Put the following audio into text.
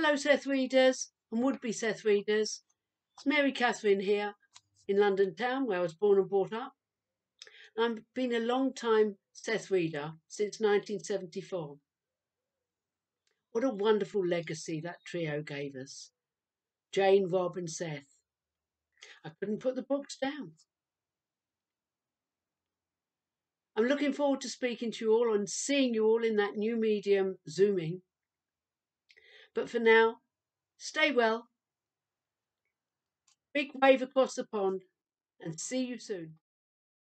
Hello, Seth readers and would-be Seth readers. It's Mary Catherine here in London town, where I was born and brought up. I've been a long time Seth reader since 1974. What a wonderful legacy that trio gave us. Jane, Rob and Seth. I couldn't put the books down. I'm looking forward to speaking to you all and seeing you all in that new medium, Zooming. But for now, stay well. Big wave across the pond and see you soon.